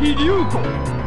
崎龍子。